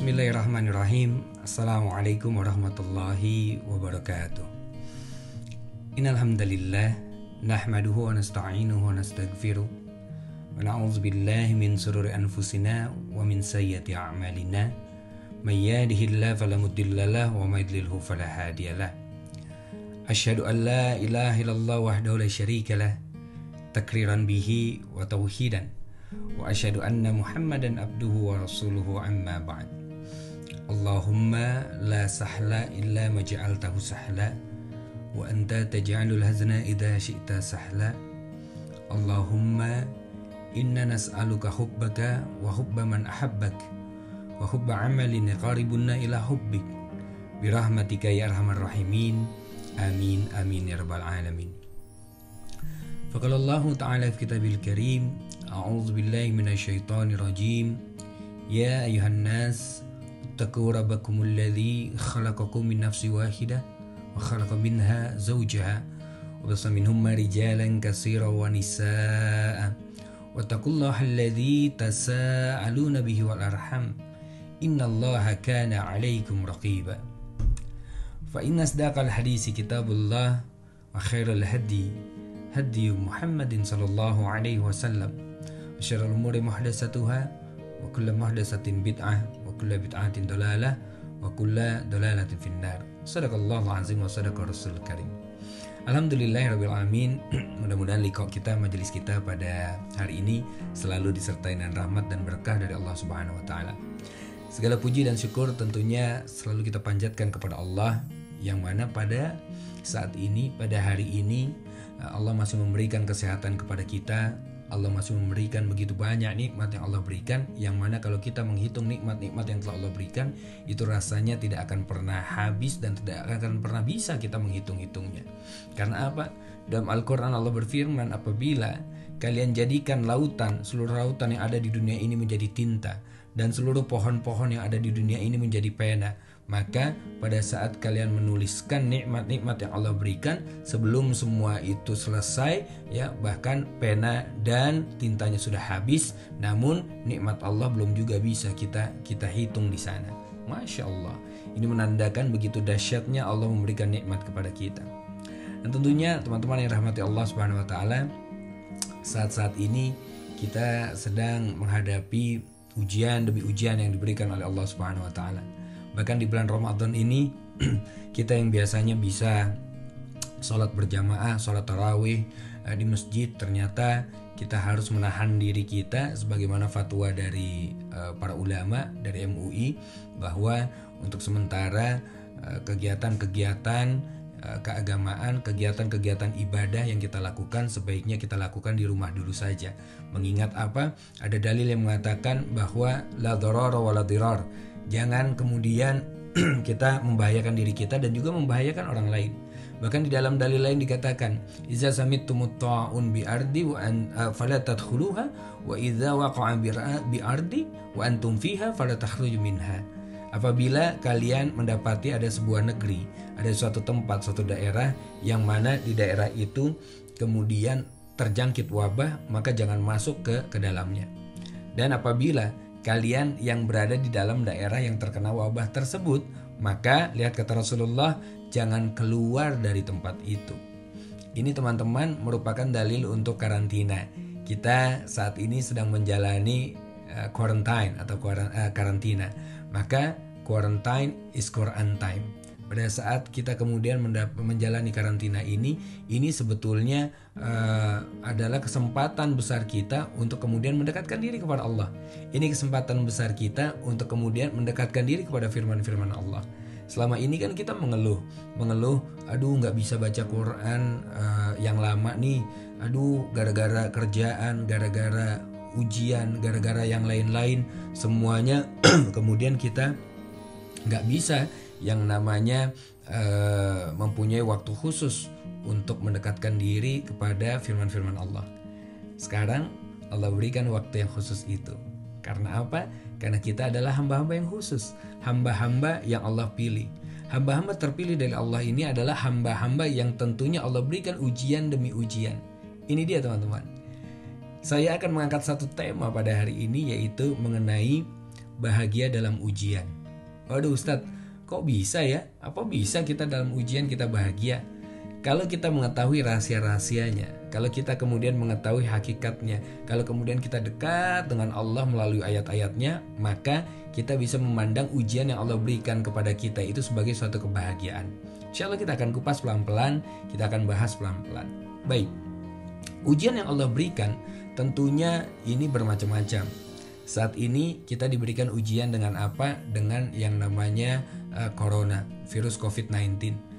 Bismillahirrahmanirrahim. Assalamualaikum warahmatullahi wabarakatuh. Innalhamdulillah Nahmaduhu wa nasta'inuhu wa nasta'gfiruh. Wa na'udzu min sururi anfusina Wa min sayyati a'malina. Man yahdihillah falamudillalah Wa ma yudlilhu falahadiyalah Ashhadu an la ilaha illallah wahdahu la syarika lah. Takriran bihi wa tauhidan. Anna muhammadan abduhu wa rasuluhu اللهم لا سهل إلا ما جعلته سحلا وأنت تجعل الهزن إذا شئت سحلا اللهم إنا نسألك حبك وحب من أحبك وحب عمل يقربنا إلى حبك برحمتك يا أرحم الراحمين. آمين آمين يا رب العالمين. فقال الله تعالى في كتاب الكريم أعوذ بالله من الشيطان الرجيم. يا أيها الناس اتقوا ربكم الذي خلقكم من نفس واحدة وخلق منها زوجها وبص منهما رجالا كثيرا ونساء. واتقوا الله الذي تساءلون به والأرحم. إن الله كان عليكم رقيبا. فإن أصدق الحديث كتاب الله وخير الهدي هدي محمد صلى الله عليه وسلم. وشر الأمور محدثاتها وكل محدثة بدعة. Kulla bid'atin dalalah wa kulla dalalatin finnar. Sadaqallahu azim wa sadaqa rasul karim. Alhamdulillah alamin. Mudah-mudahan liqa kita majelis kita pada hari ini selalu disertai dengan rahmat dan berkah dari Allah Subhanahu wa taala. Segala puji dan syukur tentunya selalu kita panjatkan kepada Allah yang mana pada saat ini pada hari ini Allah masih memberikan kesehatan kepada kita Allah masih memberikan begitu banyak nikmat yang Allah berikan yang mana kalau kita menghitung nikmat-nikmat yang telah Allah berikan itu rasanya tidak akan pernah habis dan tidak akan pernah bisa kita menghitung-hitungnya. Karena apa? Dalam Al-Quran Allah berfirman apabila kalian jadikan lautan seluruh lautan yang ada di dunia ini menjadi tinta dan seluruh pohon-pohon yang ada di dunia ini menjadi pena maka pada saat kalian menuliskan nikmat-nikmat yang Allah berikan sebelum semua itu selesai ya bahkan pena dan tintanya sudah habis namun nikmat Allah belum juga bisa kita kita hitung di sana. Masya Allah. Ini menandakan begitu dahsyatnya Allah memberikan nikmat kepada kita. Dan tentunya teman-teman yang rahmati Allah Subhanahu wa taala saat-saat ini kita sedang menghadapi ujian demi ujian yang diberikan oleh Allah Subhanahu wa taala Bahkan di bulan Ramadan ini kita yang biasanya bisa sholat berjamaah, sholat tarawih eh, di masjid ternyata kita harus menahan diri kita sebagaimana fatwa dari uh, para ulama dari MUI bahwa untuk sementara uh, kegiatan-kegiatan keagamaan, kegiatan-kegiatan ibadah yang kita lakukan sebaiknya kita lakukan di rumah dulu saja. Mengingat apa? Ada dalil yang mengatakan bahwa la dharar wa la dirar Jangan kemudian kita membahayakan diri kita dan juga membahayakan orang lain. Bahkan di dalam dalil lain dikatakan, "Iza samittumut ta'un bi ardi wa an uh, fala tadkhuluha wa idza waqa'a bi ardi wa antum fiha fala takhruju minha." Apabila kalian mendapati ada sebuah negeri, ada suatu tempat, suatu daerah yang mana di daerah itu kemudian terjangkit wabah, maka jangan masuk ke ke dalamnya. Dan apabila kalian yang berada di dalam daerah yang terkena wabah tersebut, maka lihat kata Rasulullah, jangan keluar dari tempat itu. Ini teman-teman merupakan dalil untuk karantina. Kita saat ini sedang menjalani uh, quarantine atau uh, karantina. Maka quarantine is Quran time pada saat kita kemudian menjalani karantina ini, ini sebetulnya uh, adalah kesempatan besar kita untuk kemudian mendekatkan diri kepada Allah. Ini kesempatan besar kita untuk kemudian mendekatkan diri kepada firman-firman Allah. Selama ini kan kita mengeluh, mengeluh, aduh nggak bisa baca Quran uh, yang lama nih, aduh gara-gara kerjaan, gara-gara ujian, gara-gara yang lain-lain, semuanya kemudian kita nggak bisa yang namanya uh, mempunyai waktu khusus untuk mendekatkan diri kepada firman-firman Allah. Sekarang Allah berikan waktu yang khusus itu. Karena apa? Karena kita adalah hamba-hamba yang khusus, hamba-hamba yang Allah pilih. Hamba-hamba terpilih dari Allah ini adalah hamba-hamba yang tentunya Allah berikan ujian demi ujian. Ini dia teman-teman. Saya akan mengangkat satu tema pada hari ini yaitu mengenai bahagia dalam ujian. Waduh Ustadz, kok bisa ya? Apa bisa kita dalam ujian kita bahagia? Kalau kita mengetahui rahasia-rahasianya, kalau kita kemudian mengetahui hakikatnya, kalau kemudian kita dekat dengan Allah melalui ayat-ayatnya, maka kita bisa memandang ujian yang Allah berikan kepada kita itu sebagai suatu kebahagiaan. Insya Allah kita akan kupas pelan-pelan, kita akan bahas pelan-pelan. Baik, ujian yang Allah berikan tentunya ini bermacam-macam. Saat ini kita diberikan ujian dengan apa? Dengan yang namanya uh, corona, virus COVID-19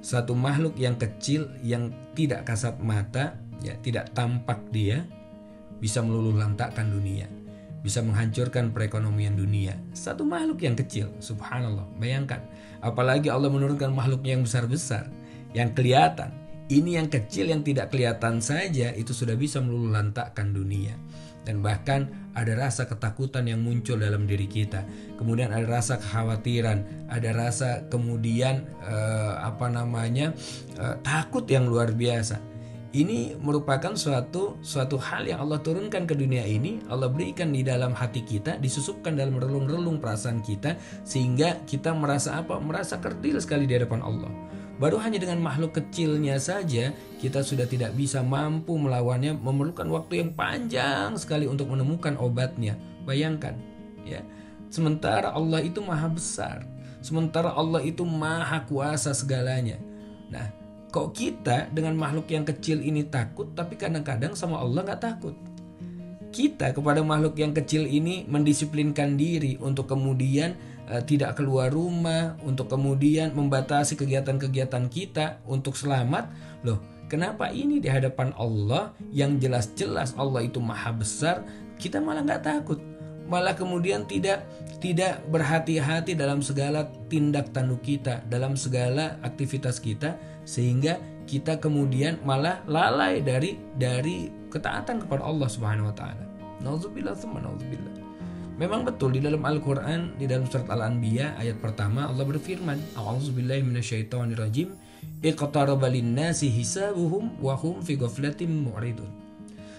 satu makhluk yang kecil yang tidak kasat mata ya tidak tampak dia bisa meluluh lantakkan dunia bisa menghancurkan perekonomian dunia. Satu makhluk yang kecil subhanallah bayangkan. Apalagi Allah menurunkan makhluk yang besar-besar yang kelihatan. Ini yang kecil yang tidak kelihatan saja itu sudah bisa meluluh lantakkan dunia dan bahkan ada rasa ketakutan yang muncul dalam diri kita. Kemudian ada rasa kekhawatiran, ada rasa kemudian eh, apa namanya eh, takut yang luar biasa. Ini merupakan suatu suatu hal yang Allah turunkan ke dunia ini, Allah berikan di dalam hati kita, disusupkan dalam relung-relung perasaan kita sehingga kita merasa apa? Merasa kerdil sekali di hadapan Allah. Baru hanya dengan makhluk kecilnya saja kita sudah tidak bisa mampu melawannya, memerlukan waktu yang panjang sekali untuk menemukan obatnya. Bayangkan, ya. Sementara Allah itu maha besar, sementara Allah itu maha kuasa segalanya. Nah, kok kita dengan makhluk yang kecil ini takut, tapi kadang-kadang sama Allah nggak takut kita kepada makhluk yang kecil ini mendisiplinkan diri untuk kemudian tidak keluar rumah, untuk kemudian membatasi kegiatan-kegiatan kita untuk selamat. Loh, kenapa ini di hadapan Allah yang jelas-jelas Allah itu maha besar, kita malah nggak takut, malah kemudian tidak tidak berhati-hati dalam segala tindak tanduk kita, dalam segala aktivitas kita, sehingga kita kemudian malah lalai dari dari ketaatan kepada Allah Subhanahu wa taala. Nauzubillah nauzubillah. Memang betul di dalam Al-Qur'an di dalam surat Al-Anbiya ayat pertama Allah berfirman, "A'udzubillahi minasyaitonirrajim. Iqtaraba lin-nasi hisabuhum fi mu'ridun."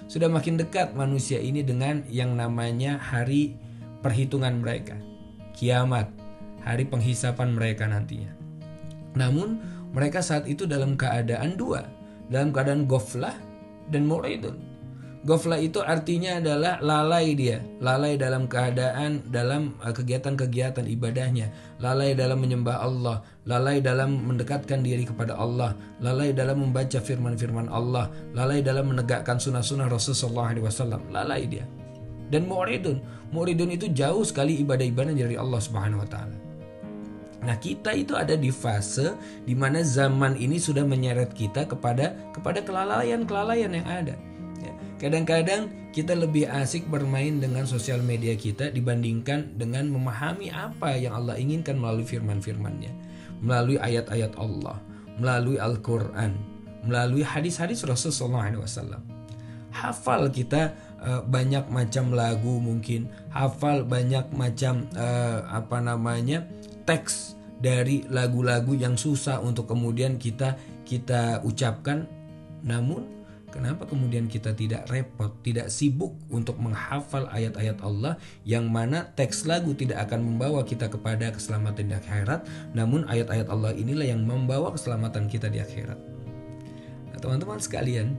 Sudah makin dekat manusia ini dengan yang namanya hari perhitungan mereka. Kiamat, hari penghisapan mereka nantinya. Namun mereka saat itu dalam keadaan dua, dalam keadaan goflah dan muridun. Gofla itu artinya adalah lalai dia, lalai dalam keadaan dalam uh, kegiatan-kegiatan ibadahnya, lalai dalam menyembah Allah, lalai dalam mendekatkan diri kepada Allah, lalai dalam membaca firman-firman Allah, lalai dalam menegakkan sunnah-sunnah Rasulullah SAW, lalai dia. Dan muridun, muridun itu jauh sekali ibadah-ibadah dari Allah Subhanahu Wa Taala. Nah kita itu ada di fase di mana zaman ini sudah menyeret kita kepada kepada kelalaian-kelalaian yang ada. Kadang-kadang kita lebih asik bermain dengan sosial media kita dibandingkan dengan memahami apa yang Allah inginkan melalui firman-firmannya, melalui ayat-ayat Allah, melalui Al-Quran, melalui hadis-hadis Rasulullah SAW. Hafal kita uh, banyak macam lagu mungkin, hafal banyak macam uh, apa namanya teks dari lagu-lagu yang susah untuk kemudian kita kita ucapkan, namun Kenapa kemudian kita tidak repot, tidak sibuk untuk menghafal ayat-ayat Allah yang mana teks lagu tidak akan membawa kita kepada keselamatan di akhirat, namun ayat-ayat Allah inilah yang membawa keselamatan kita di akhirat. Nah, teman-teman sekalian,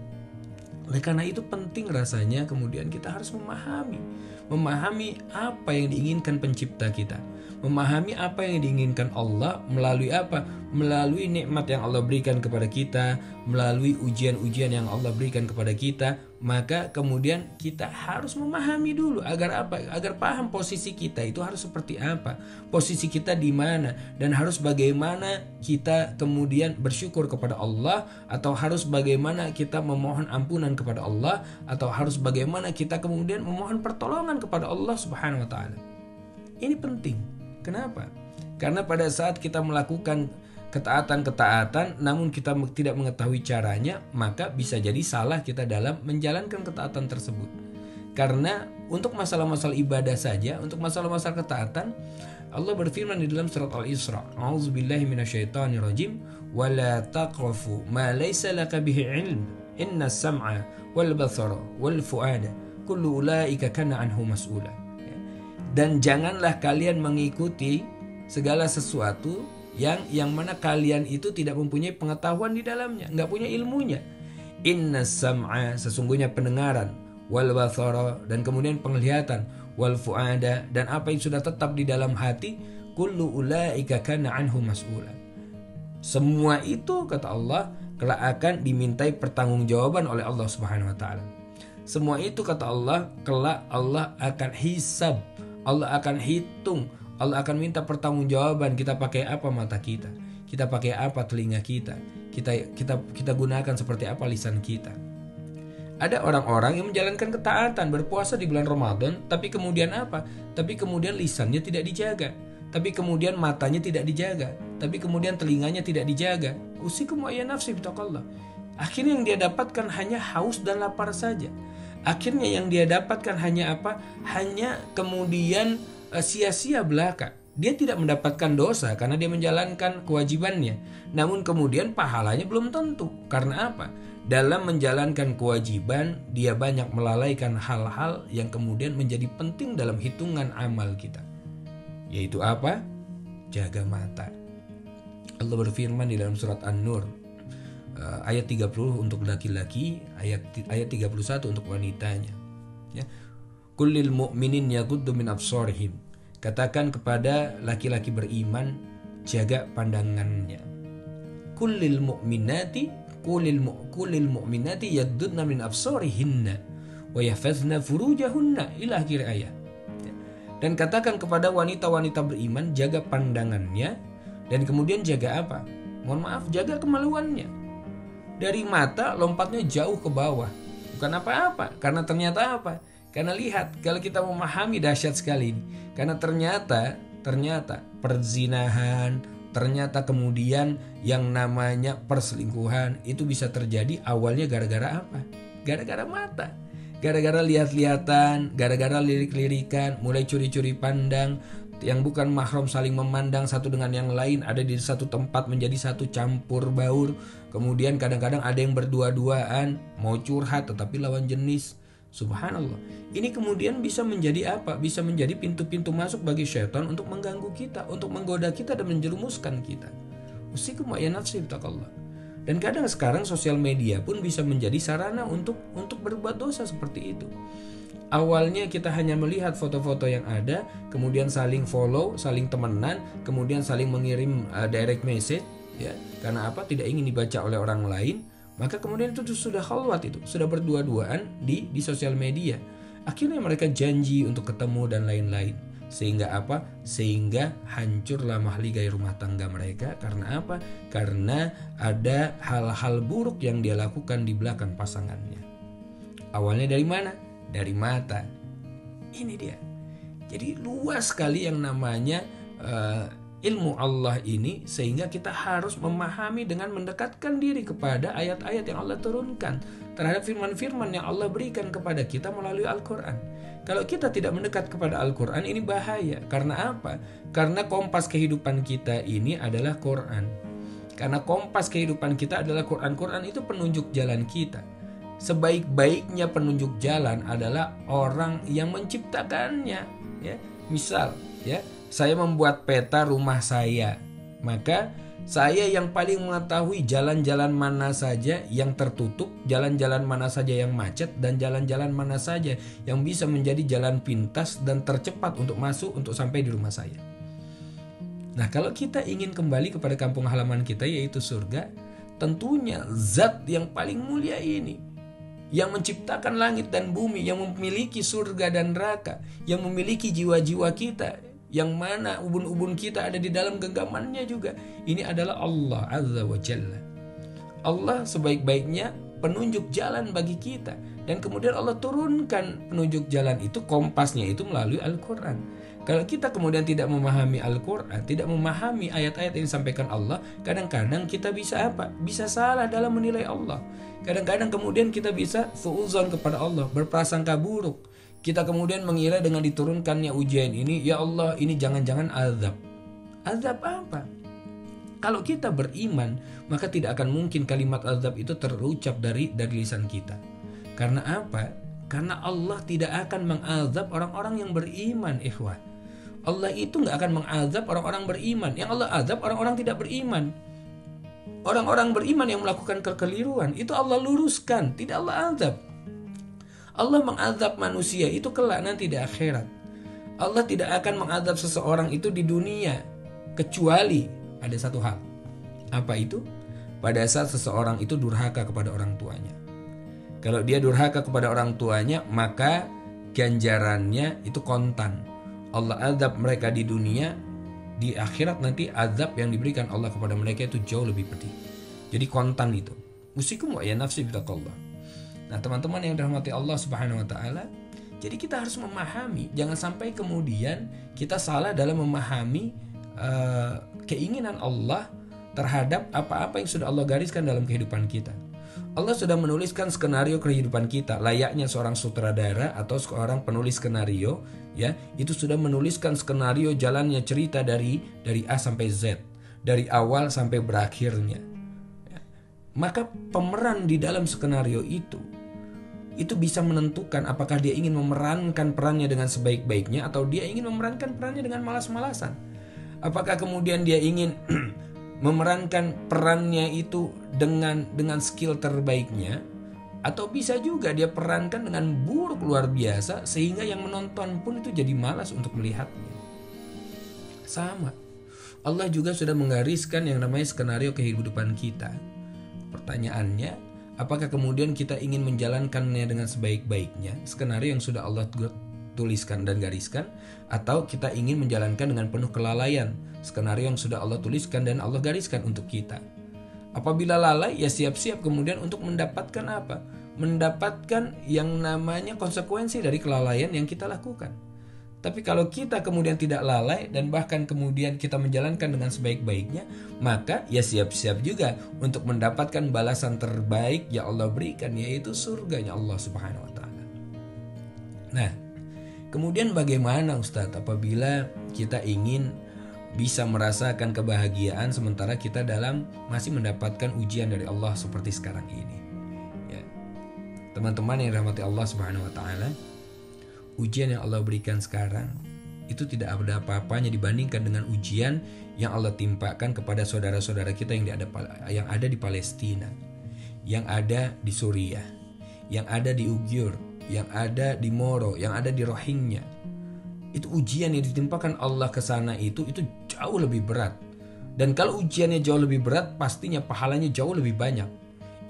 oleh karena itu penting rasanya kemudian kita harus memahami, memahami apa yang diinginkan pencipta kita memahami apa yang diinginkan Allah melalui apa? Melalui nikmat yang Allah berikan kepada kita, melalui ujian-ujian yang Allah berikan kepada kita, maka kemudian kita harus memahami dulu agar apa? Agar paham posisi kita itu harus seperti apa, posisi kita di mana dan harus bagaimana kita kemudian bersyukur kepada Allah atau harus bagaimana kita memohon ampunan kepada Allah atau harus bagaimana kita kemudian memohon pertolongan kepada Allah Subhanahu wa taala. Ini penting. Kenapa? Karena pada saat kita melakukan ketaatan-ketaatan namun kita tidak mengetahui caranya, maka bisa jadi salah kita dalam menjalankan ketaatan tersebut. Karena untuk masalah-masalah ibadah saja, untuk masalah-masalah ketaatan, Allah berfirman di dalam surat Al-Isra, "A'udzubillahi minasyaitonirrajim wa la taqrafu ma laysa laka bihi ilm. Inna sam'a wal basara wal fuada kullu ulaika kana anhu mas'ula." Dan janganlah kalian mengikuti segala sesuatu yang yang mana kalian itu tidak mempunyai pengetahuan di dalamnya, nggak punya ilmunya. Inna sam'a sesungguhnya pendengaran wal dan kemudian penglihatan wal fuada dan apa yang sudah tetap di dalam hati kullu ulaika kana anhu mas'ula. Semua itu kata Allah kelak akan dimintai pertanggungjawaban oleh Allah Subhanahu wa taala. Semua itu kata Allah kelak Allah akan hisab, Allah akan hitung Allah akan minta pertanggungjawaban kita pakai apa mata kita, kita pakai apa telinga kita, kita kita kita gunakan seperti apa lisan kita. Ada orang-orang yang menjalankan ketaatan berpuasa di bulan Ramadan, tapi kemudian apa? Tapi kemudian lisannya tidak dijaga, tapi kemudian matanya tidak dijaga, tapi kemudian telinganya tidak dijaga. Usikum wa nafsi bitaqallah. Akhirnya yang dia dapatkan hanya haus dan lapar saja. Akhirnya yang dia dapatkan hanya apa? Hanya kemudian Eh, sia-sia belaka. Dia tidak mendapatkan dosa karena dia menjalankan kewajibannya. Namun kemudian pahalanya belum tentu. Karena apa? Dalam menjalankan kewajiban, dia banyak melalaikan hal-hal yang kemudian menjadi penting dalam hitungan amal kita. Yaitu apa? Jaga mata. Allah berfirman di dalam surat An-Nur eh, ayat 30 untuk laki-laki, ayat ayat 31 untuk wanitanya. Ya. Kulil mu'minin yaguddu min absorihim. Katakan kepada laki-laki beriman, jaga pandangannya. Kulil mu'minati kulil mu kulil mu'minati yagdudna min absorihinna wa yafazna furujahunna ila akhir ayat. Dan katakan kepada wanita-wanita beriman jaga pandangannya dan kemudian jaga apa? Mohon maaf, jaga kemaluannya. Dari mata lompatnya jauh ke bawah. Bukan apa-apa, karena ternyata apa? Karena lihat, kalau kita memahami dahsyat sekali ini. Karena ternyata, ternyata perzinahan, ternyata kemudian yang namanya perselingkuhan itu bisa terjadi awalnya gara-gara apa? Gara-gara mata. Gara-gara lihat-lihatan, gara-gara lirik-lirikan, mulai curi-curi pandang, yang bukan mahram saling memandang satu dengan yang lain ada di satu tempat menjadi satu campur baur kemudian kadang-kadang ada yang berdua-duaan mau curhat tetapi lawan jenis Subhanallah. Ini kemudian bisa menjadi apa? Bisa menjadi pintu-pintu masuk bagi syaitan untuk mengganggu kita, untuk menggoda kita dan menjerumuskan kita. Usikum ya nafsi Dan kadang sekarang sosial media pun bisa menjadi sarana untuk untuk berbuat dosa seperti itu. Awalnya kita hanya melihat foto-foto yang ada, kemudian saling follow, saling temenan, kemudian saling mengirim uh, direct message, ya. Karena apa? Tidak ingin dibaca oleh orang lain maka kemudian itu sudah khalwat itu, sudah berdua-duaan di di sosial media. Akhirnya mereka janji untuk ketemu dan lain-lain. Sehingga apa? Sehingga hancurlah mahligai rumah tangga mereka karena apa? Karena ada hal-hal buruk yang dia lakukan di belakang pasangannya. Awalnya dari mana? Dari mata. Ini dia. Jadi luas sekali yang namanya uh, ilmu Allah ini sehingga kita harus memahami dengan mendekatkan diri kepada ayat-ayat yang Allah turunkan terhadap firman-firman yang Allah berikan kepada kita melalui Al-Qur'an. Kalau kita tidak mendekat kepada Al-Qur'an ini bahaya. Karena apa? Karena kompas kehidupan kita ini adalah Quran. Karena kompas kehidupan kita adalah Quran. Quran itu penunjuk jalan kita. Sebaik-baiknya penunjuk jalan adalah orang yang menciptakannya, ya. Misal, ya, saya membuat peta rumah saya. Maka saya yang paling mengetahui jalan-jalan mana saja yang tertutup, jalan-jalan mana saja yang macet, dan jalan-jalan mana saja yang bisa menjadi jalan pintas dan tercepat untuk masuk untuk sampai di rumah saya. Nah, kalau kita ingin kembali kepada kampung halaman kita, yaitu surga, tentunya zat yang paling mulia ini yang menciptakan langit dan bumi, yang memiliki surga dan neraka, yang memiliki jiwa-jiwa kita, yang mana ubun-ubun kita ada di dalam genggamannya juga. Ini adalah Allah Azza wa Jalla. Allah sebaik-baiknya penunjuk jalan bagi kita dan kemudian Allah turunkan penunjuk jalan itu kompasnya itu melalui Al-Qur'an. Kalau kita kemudian tidak memahami Al-Quran, tidak memahami ayat-ayat yang disampaikan Allah, kadang-kadang kita bisa apa? Bisa salah dalam menilai Allah. Kadang-kadang kemudian kita bisa suuzon kepada Allah, berprasangka buruk. Kita kemudian mengira dengan diturunkannya ujian ini, ya Allah, ini jangan-jangan azab. Azab apa? Kalau kita beriman, maka tidak akan mungkin kalimat azab itu terucap dari dari lisan kita. Karena apa? Karena Allah tidak akan mengazab orang-orang yang beriman, ikhwah. Allah itu nggak akan mengazab orang-orang beriman. Yang Allah azab orang-orang tidak beriman. Orang-orang beriman yang melakukan kekeliruan itu Allah luruskan, tidak Allah azab. Allah mengazab manusia itu kelak nanti di akhirat. Allah tidak akan mengazab seseorang itu di dunia kecuali ada satu hal. Apa itu? Pada saat seseorang itu durhaka kepada orang tuanya. Kalau dia durhaka kepada orang tuanya, maka ganjarannya itu kontan. Allah azab mereka di dunia, di akhirat nanti azab yang diberikan Allah kepada mereka itu jauh lebih pedih. Jadi kontan itu. Musikum wa ya nafsi Allah. Nah, teman-teman yang dirahmati Allah Subhanahu wa taala, jadi kita harus memahami, jangan sampai kemudian kita salah dalam memahami uh, keinginan Allah terhadap apa-apa yang sudah Allah gariskan dalam kehidupan kita. Allah sudah menuliskan skenario kehidupan kita layaknya seorang sutradara atau seorang penulis skenario ya itu sudah menuliskan skenario jalannya cerita dari dari A sampai Z dari awal sampai berakhirnya ya. maka pemeran di dalam skenario itu itu bisa menentukan apakah dia ingin memerankan perannya dengan sebaik-baiknya atau dia ingin memerankan perannya dengan malas-malasan apakah kemudian dia ingin memerankan perannya itu dengan dengan skill terbaiknya atau bisa juga dia perankan dengan buruk luar biasa sehingga yang menonton pun itu jadi malas untuk melihatnya. Sama. Allah juga sudah menggariskan yang namanya skenario kehidupan kita. Pertanyaannya, apakah kemudian kita ingin menjalankannya dengan sebaik-baiknya? Skenario yang sudah Allah tuliskan dan gariskan atau kita ingin menjalankan dengan penuh kelalaian skenario yang sudah Allah tuliskan dan Allah gariskan untuk kita. Apabila lalai ya siap-siap kemudian untuk mendapatkan apa? Mendapatkan yang namanya konsekuensi dari kelalaian yang kita lakukan. Tapi kalau kita kemudian tidak lalai dan bahkan kemudian kita menjalankan dengan sebaik-baiknya, maka ya siap-siap juga untuk mendapatkan balasan terbaik yang Allah berikan yaitu surganya Allah Subhanahu wa taala. Nah, Kemudian bagaimana Ustadz apabila kita ingin bisa merasakan kebahagiaan sementara kita dalam masih mendapatkan ujian dari Allah seperti sekarang ini. Ya. Teman-teman yang rahmati Allah Subhanahu wa taala, ujian yang Allah berikan sekarang itu tidak ada apa-apanya dibandingkan dengan ujian yang Allah timpakan kepada saudara-saudara kita yang ada yang ada di Palestina, yang ada di Suriah, yang ada di Ugyur, yang ada di Moro, yang ada di Rohingya. Itu ujian yang ditimpakan Allah ke sana itu itu jauh lebih berat. Dan kalau ujiannya jauh lebih berat, pastinya pahalanya jauh lebih banyak.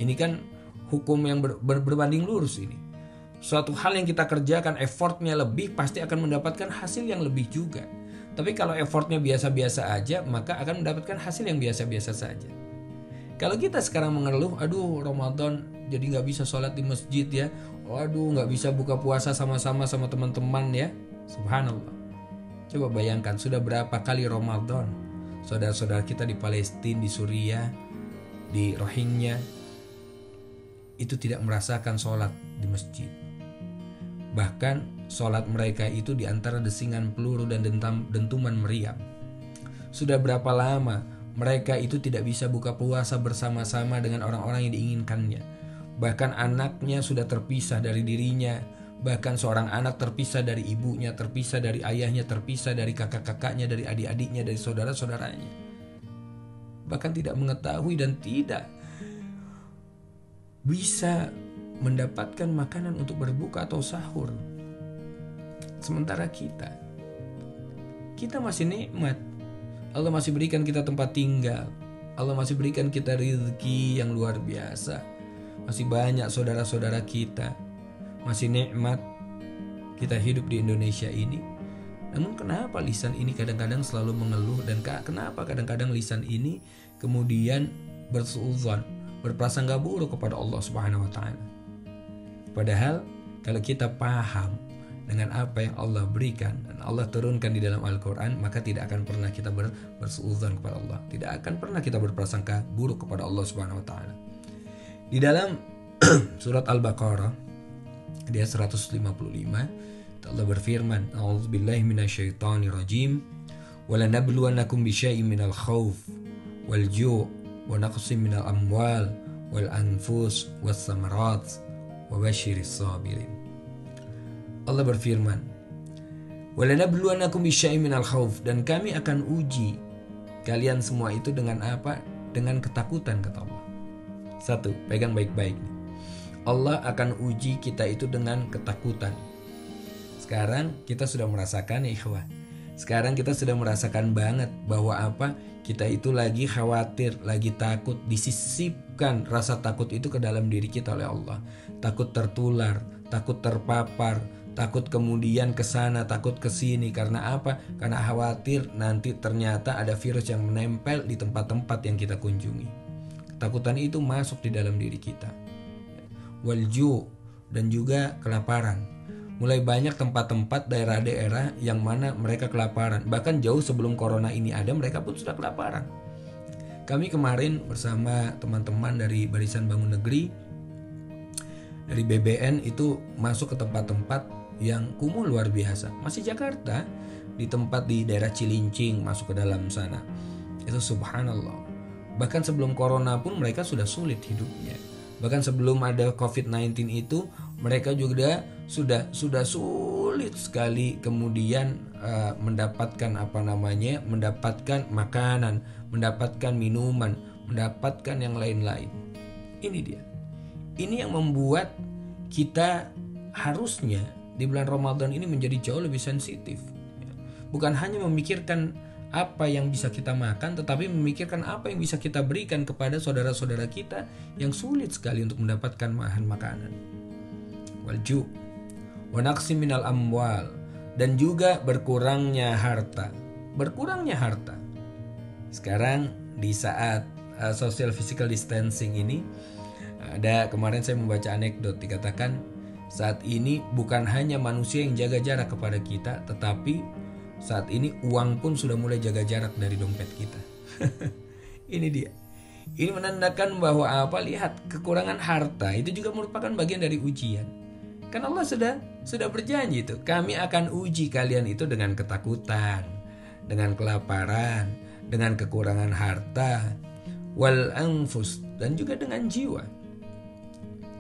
Ini kan hukum yang ber, ber, berbanding lurus ini. Suatu hal yang kita kerjakan effortnya lebih pasti akan mendapatkan hasil yang lebih juga. Tapi kalau effortnya biasa-biasa aja, maka akan mendapatkan hasil yang biasa-biasa saja. Kalau kita sekarang mengeluh, aduh Ramadan jadi nggak bisa sholat di masjid ya, waduh nggak bisa buka puasa sama-sama sama teman-teman ya, subhanallah. Coba bayangkan sudah berapa kali Ramadan saudara-saudara kita di Palestina, di Suriah, di Rohingya itu tidak merasakan sholat di masjid. Bahkan sholat mereka itu di antara desingan peluru dan dentam, dentuman meriam. Sudah berapa lama mereka itu tidak bisa buka puasa bersama-sama dengan orang-orang yang diinginkannya. Bahkan anaknya sudah terpisah dari dirinya, bahkan seorang anak terpisah dari ibunya, terpisah dari ayahnya, terpisah dari kakak-kakaknya, dari adik-adiknya, dari saudara-saudaranya. Bahkan tidak mengetahui dan tidak bisa mendapatkan makanan untuk berbuka atau sahur. Sementara kita, kita masih nikmat Allah masih berikan kita tempat tinggal. Allah masih berikan kita rezeki yang luar biasa. Masih banyak saudara-saudara kita. Masih nikmat kita hidup di Indonesia ini. Namun kenapa lisan ini kadang-kadang selalu mengeluh dan kenapa kadang-kadang lisan ini kemudian bersuuzon, berprasangka buruk kepada Allah Subhanahu wa taala. Padahal kalau kita paham dengan apa yang Allah berikan dan Allah turunkan di dalam Al-Quran maka tidak akan pernah kita ber, kepada Allah. Tidak akan pernah kita berprasangka buruk kepada Allah Subhanahu Wa Taala. Di dalam surat Al-Baqarah dia 155 Allah berfirman A'udzubillahi minasyaitonirrajim walanabluwannakum bisyai'in minal khawf wal ju' wa naqsim minal amwal sabirin Allah berfirman, dan kami akan uji kalian semua itu dengan apa? Dengan ketakutan kata Allah. Satu, pegang baik-baik. Allah akan uji kita itu dengan ketakutan. Sekarang kita sudah merasakan ikhwah. Sekarang kita sudah merasakan banget bahwa apa? Kita itu lagi khawatir, lagi takut, disisipkan rasa takut itu ke dalam diri kita oleh Allah. Takut tertular, takut terpapar, takut kemudian ke sana, takut ke sini karena apa? Karena khawatir nanti ternyata ada virus yang menempel di tempat-tempat yang kita kunjungi. Ketakutan itu masuk di dalam diri kita. Walju dan juga kelaparan. Mulai banyak tempat-tempat daerah-daerah yang mana mereka kelaparan. Bahkan jauh sebelum corona ini ada mereka pun sudah kelaparan. Kami kemarin bersama teman-teman dari Barisan Bangun Negeri dari BBN itu masuk ke tempat-tempat yang kumuh luar biasa. Masih Jakarta, di tempat di daerah Cilincing masuk ke dalam sana. Itu subhanallah. Bahkan sebelum corona pun mereka sudah sulit hidupnya. Bahkan sebelum ada COVID-19 itu mereka juga sudah sudah sulit sekali kemudian uh, mendapatkan apa namanya? mendapatkan makanan, mendapatkan minuman, mendapatkan yang lain-lain. Ini dia. Ini yang membuat kita harusnya di bulan Ramadan ini menjadi jauh lebih sensitif. Bukan hanya memikirkan apa yang bisa kita makan, tetapi memikirkan apa yang bisa kita berikan kepada saudara-saudara kita yang sulit sekali untuk mendapatkan bahan makanan. Walju, wanaksi minal amwal, dan juga berkurangnya harta. Berkurangnya harta. Sekarang di saat uh, social physical distancing ini, ada kemarin saya membaca anekdot dikatakan saat ini bukan hanya manusia yang jaga jarak kepada kita, tetapi saat ini uang pun sudah mulai jaga jarak dari dompet kita. ini dia. Ini menandakan bahwa apa? Lihat kekurangan harta itu juga merupakan bagian dari ujian. Kan Allah sudah sudah berjanji itu, kami akan uji kalian itu dengan ketakutan, dengan kelaparan, dengan kekurangan harta, wal anfus dan juga dengan jiwa.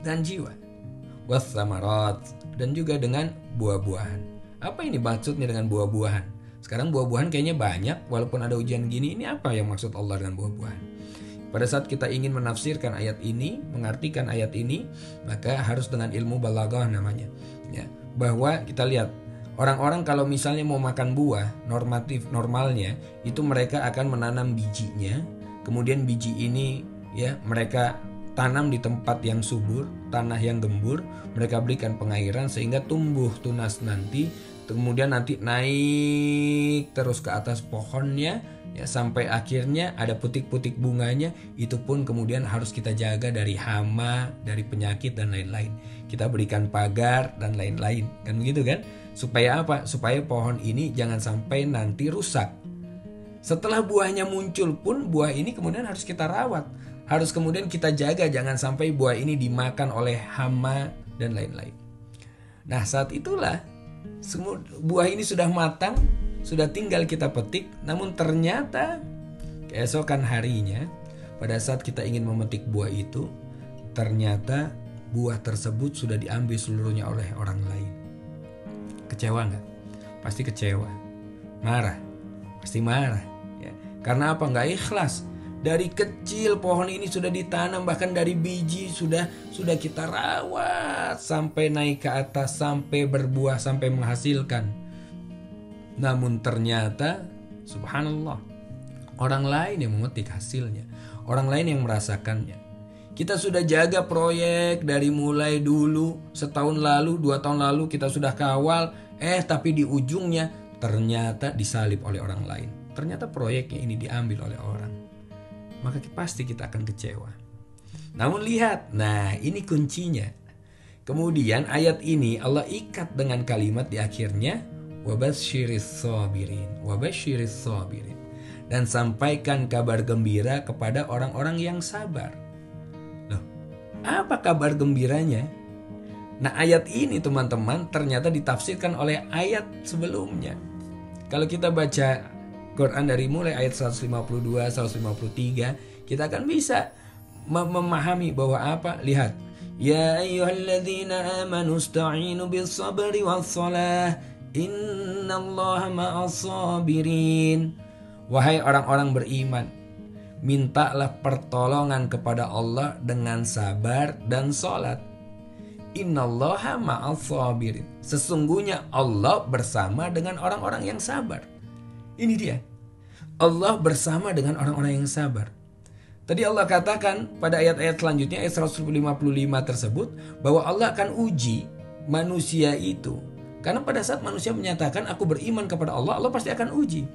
Dan jiwa. Was dan juga dengan buah-buahan. Apa ini maksudnya dengan buah-buahan? Sekarang buah-buahan kayaknya banyak, walaupun ada ujian gini, ini apa yang maksud Allah dengan buah-buahan? Pada saat kita ingin menafsirkan ayat ini, mengartikan ayat ini, maka harus dengan ilmu balaghah namanya. Ya, bahwa kita lihat orang-orang kalau misalnya mau makan buah, normatif normalnya itu mereka akan menanam bijinya, kemudian biji ini ya mereka tanam di tempat yang subur, tanah yang gembur, mereka berikan pengairan sehingga tumbuh tunas nanti kemudian nanti naik terus ke atas pohonnya ya sampai akhirnya ada putik-putik bunganya itu pun kemudian harus kita jaga dari hama, dari penyakit dan lain-lain. Kita berikan pagar dan lain-lain. Kan begitu kan? Supaya apa? Supaya pohon ini jangan sampai nanti rusak. Setelah buahnya muncul pun buah ini kemudian harus kita rawat. Harus kemudian kita jaga jangan sampai buah ini dimakan oleh hama dan lain-lain. Nah, saat itulah semua buah ini sudah matang, sudah tinggal kita petik, namun ternyata keesokan harinya pada saat kita ingin memetik buah itu, ternyata buah tersebut sudah diambil seluruhnya oleh orang lain. Kecewa nggak? Pasti kecewa. Marah, pasti marah. Ya. Karena apa? Nggak ikhlas dari kecil pohon ini sudah ditanam bahkan dari biji sudah sudah kita rawat sampai naik ke atas sampai berbuah sampai menghasilkan. Namun ternyata subhanallah orang lain yang memetik hasilnya, orang lain yang merasakannya. Kita sudah jaga proyek dari mulai dulu setahun lalu, dua tahun lalu kita sudah kawal, eh tapi di ujungnya ternyata disalib oleh orang lain. Ternyata proyeknya ini diambil oleh orang maka pasti kita akan kecewa. Namun lihat, nah ini kuncinya. Kemudian ayat ini Allah ikat dengan kalimat di akhirnya wabasyiris sabirin, wabasyiris sabirin. Dan sampaikan kabar gembira kepada orang-orang yang sabar. Apa kabar gembiranya? Nah ayat ini teman-teman ternyata ditafsirkan oleh ayat sebelumnya. Kalau kita baca Quran dari mulai ayat 152, 153, kita akan bisa mem memahami bahwa apa? Lihat, Ya ayyuhalladzina amanu ista'inu bis sabri was salah innallaha. Wahai orang-orang beriman, mintalah pertolongan kepada Allah dengan sabar dan salat. Innallaha ma'as sabirin. Sesungguhnya Allah bersama dengan orang-orang yang sabar. Ini dia. Allah bersama dengan orang-orang yang sabar. Tadi Allah katakan pada ayat-ayat selanjutnya ayat 155 tersebut bahwa Allah akan uji manusia itu. Karena pada saat manusia menyatakan aku beriman kepada Allah, Allah pasti akan uji.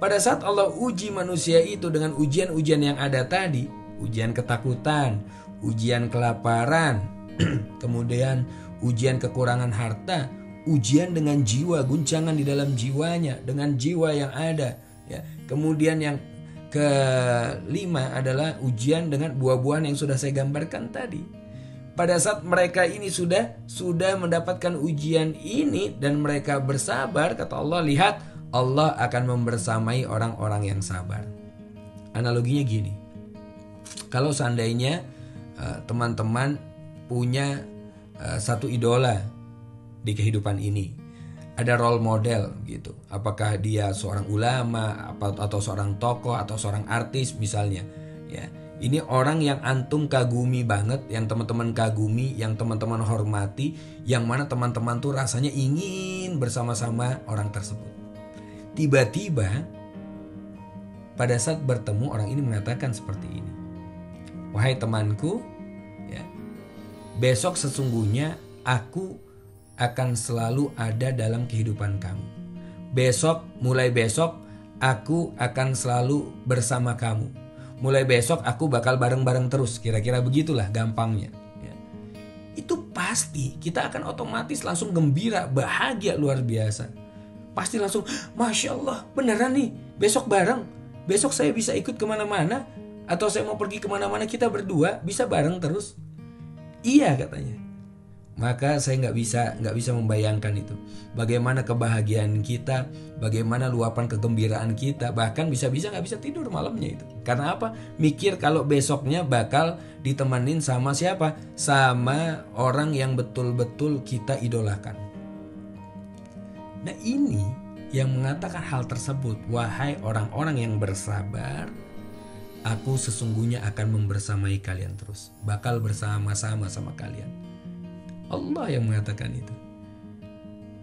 Pada saat Allah uji manusia itu dengan ujian-ujian yang ada tadi, ujian ketakutan, ujian kelaparan, kemudian ujian kekurangan harta, ujian dengan jiwa, guncangan di dalam jiwanya, dengan jiwa yang ada, ya. Kemudian yang kelima adalah ujian dengan buah-buahan yang sudah saya gambarkan tadi. Pada saat mereka ini sudah sudah mendapatkan ujian ini dan mereka bersabar, kata Allah, lihat Allah akan membersamai orang-orang yang sabar. Analoginya gini. Kalau seandainya eh, teman-teman punya uh, satu idola di kehidupan ini, ada role model gitu. Apakah dia seorang ulama atau seorang tokoh atau seorang artis misalnya, ya. Ini orang yang antum kagumi banget, yang teman-teman kagumi, yang teman-teman hormati, yang mana teman-teman tuh rasanya ingin bersama-sama orang tersebut. Tiba-tiba pada saat bertemu orang ini mengatakan seperti ini. Wahai temanku, ya, besok sesungguhnya aku akan selalu ada dalam kehidupan kamu. Besok, mulai besok, aku akan selalu bersama kamu. Mulai besok aku bakal bareng-bareng terus. Kira-kira begitulah gampangnya. Ya. Itu pasti kita akan otomatis langsung gembira, bahagia luar biasa pasti langsung Masya Allah beneran nih besok bareng? Besok saya bisa ikut ke mana-mana? Atau saya mau pergi ke mana-mana kita berdua bisa bareng terus? Iya katanya. Maka saya nggak bisa nggak bisa membayangkan itu. Bagaimana kebahagiaan kita bagaimana luapan kegembiraan kita bahkan bisa-bisa nggak bisa tidur malamnya itu. Karena apa? Mikir kalau besoknya bakal ditemenin sama siapa? Sama orang yang betul-betul kita idolakan Nah ini yang mengatakan hal tersebut, wahai orang-orang yang bersabar, aku sesungguhnya akan membersamai kalian terus, bakal bersama-sama sama kalian. Allah yang mengatakan itu.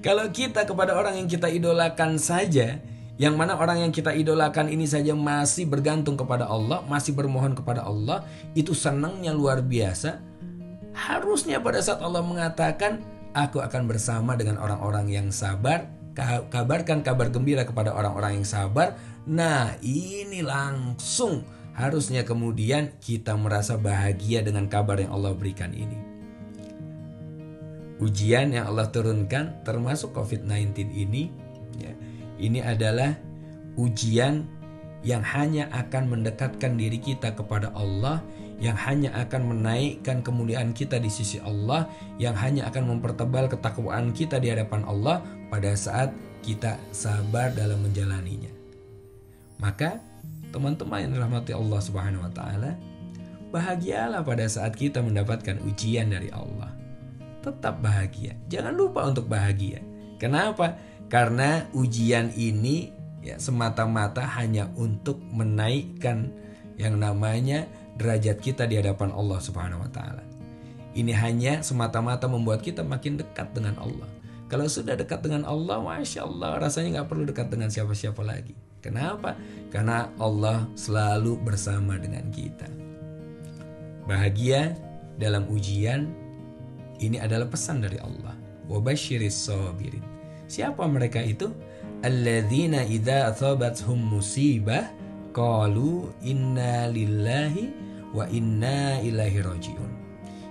Kalau kita kepada orang yang kita idolakan saja, yang mana orang yang kita idolakan ini saja masih bergantung kepada Allah, masih bermohon kepada Allah, itu senangnya luar biasa. Harusnya pada saat Allah mengatakan, Aku akan bersama dengan orang-orang yang sabar. Kabarkan kabar gembira kepada orang-orang yang sabar. Nah, ini langsung harusnya kemudian kita merasa bahagia dengan kabar yang Allah berikan ini. Ujian yang Allah turunkan termasuk COVID-19 ini ya, ini adalah ujian yang hanya akan mendekatkan diri kita kepada Allah yang hanya akan menaikkan kemuliaan kita di sisi Allah, yang hanya akan mempertebal ketakwaan kita di hadapan Allah pada saat kita sabar dalam menjalaninya. Maka, teman-teman yang dirahmati Allah Subhanahu wa taala, bahagialah pada saat kita mendapatkan ujian dari Allah. Tetap bahagia. Jangan lupa untuk bahagia. Kenapa? Karena ujian ini ya semata-mata hanya untuk menaikkan yang namanya derajat kita di hadapan Allah Subhanahu wa taala. Ini hanya semata-mata membuat kita makin dekat dengan Allah. Kalau sudah dekat dengan Allah, masya Allah, rasanya nggak perlu dekat dengan siapa-siapa lagi. Kenapa? Karena Allah selalu bersama dengan kita. Bahagia dalam ujian ini adalah pesan dari Allah. Wabashiris sabirin. Siapa mereka itu? Alladzina idza asabathum musibah qalu inna lillahi wa inna ilahi rojiun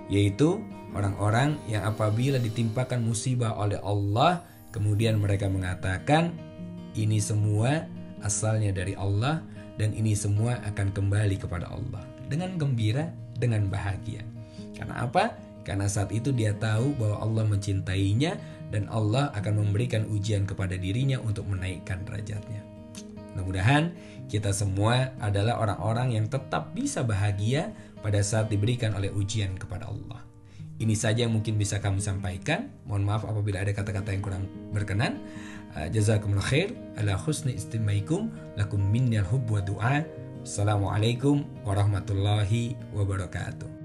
yaitu orang-orang yang apabila ditimpakan musibah oleh Allah kemudian mereka mengatakan ini semua asalnya dari Allah dan ini semua akan kembali kepada Allah. Dengan gembira dengan bahagia. Karena apa? Karena saat itu dia tahu bahwa Allah mencintainya dan Allah akan memberikan ujian kepada dirinya untuk menaikkan derajatnya mudah-mudahan kita semua adalah orang-orang yang tetap bisa bahagia pada saat diberikan oleh ujian kepada Allah. ini saja yang mungkin bisa kami sampaikan. Mohon maaf apabila ada kata-kata yang kurang berkenan. Uh, jazakumullah khair ala husni istimaikum lakum minnal hubb wa du'a. Assalamualaikum warahmatullahi wabarakatuh.